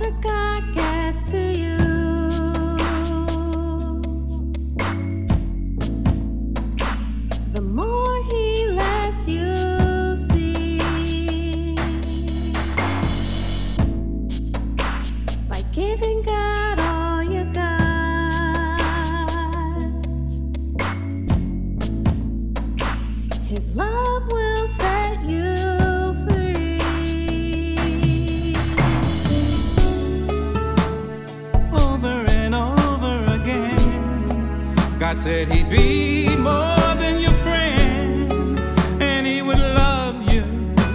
closer God gets to said he'd be more than your friend, and he would love you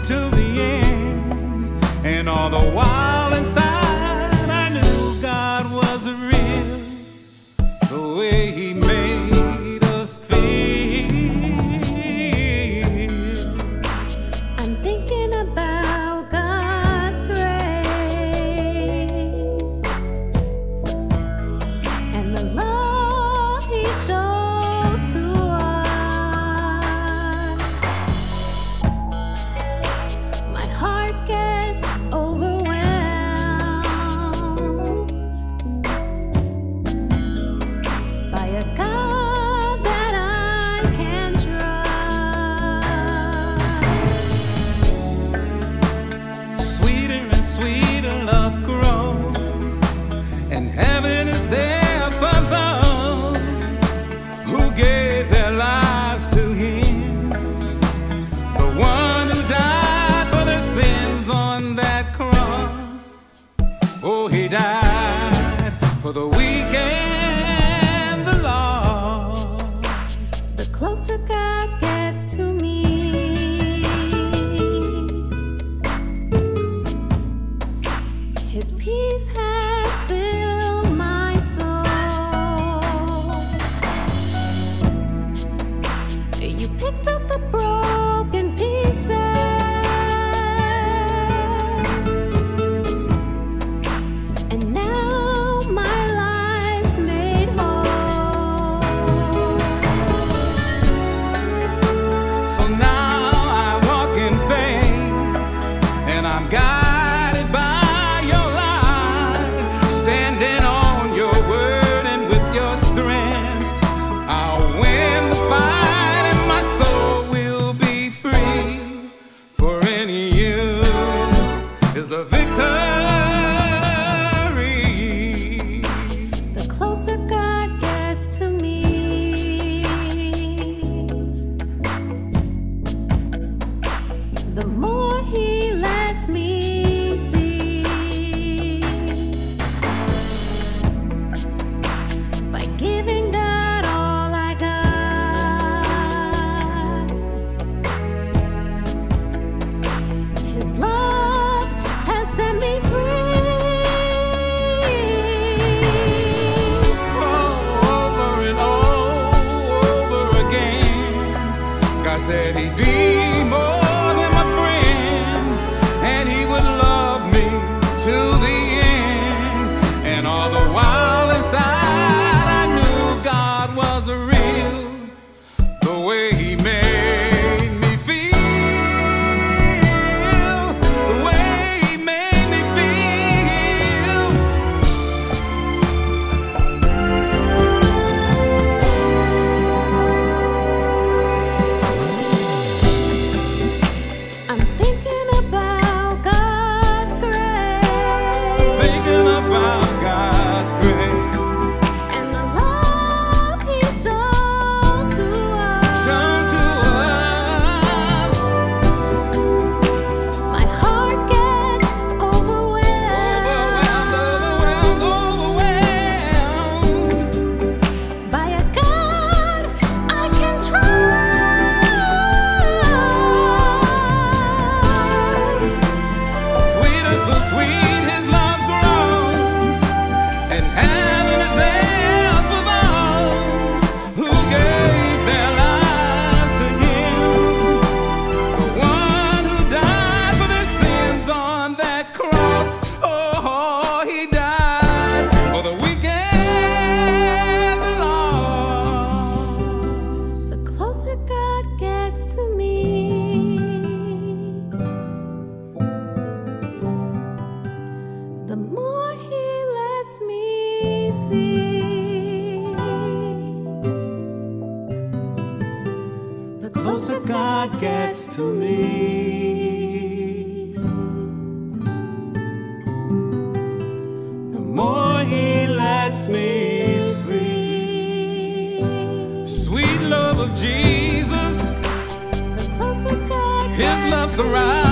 till the end. And all the while inside, I knew God was real. The way He made us feel. I'm thinking about God's grace and the love. picked up the brush. casa y dimos to me. The more he lets me see, the closer God gets to me. around